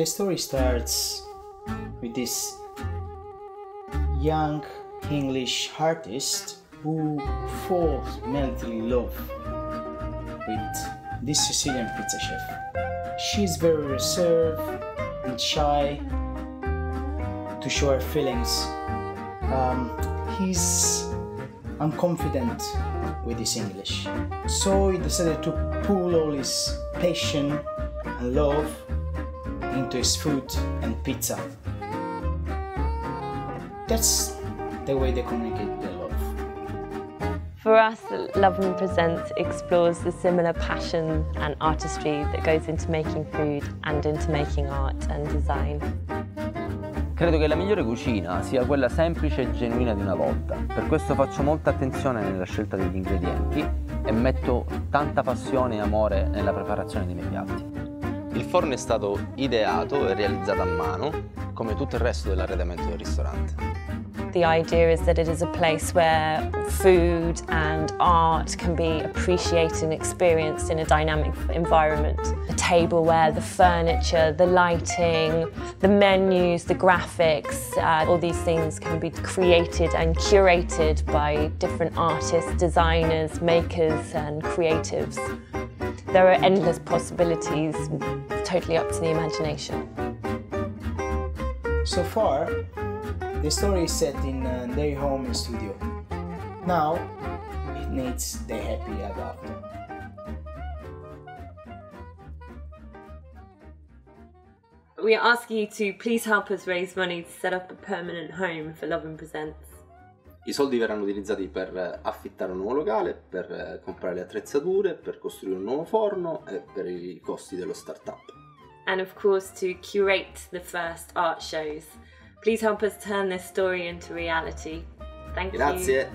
The story starts with this young English artist who falls madly in love with this Sicilian pizza chef. She's very reserved and shy to show her feelings. Um, he's unconfident with his English, so he decided to pull all his passion and love into his food and pizza. That's the way they communicate their love. For us, Love and Presents explores the similar passion and artistry that goes into making food and into making art and design. Credo che la migliore cucina sia quella semplice e genuina di una volta. Per questo faccio molta attenzione nella scelta degli ingredienti e metto tanta passione e amore nella preparazione dei miei piatti. Il forno è stato ideato e realizzato a mano, come tutto il resto dell'arredamento del ristorante. The idea is that it is a place where food and art can be appreciated and experienced in a dynamic environment. A table where the furniture, the lighting, the menus, the graphics, uh, all these things can be created and curated by different artists, designers, makers and creatives. There are endless possibilities, totally up to the imagination. So far, the story is set in uh, their home and studio. Now, it needs the happy ever after. We are asking you to please help us raise money to set up a permanent home for Love and Presents. I soldi verranno utilizzati per eh, affittare un nuovo locale, per eh, comprare le attrezzature, per costruire un nuovo forno e per i costi dello startup. And of course, to curate the first art shows. Please help us turn this story into reality. Thank you. Grazie.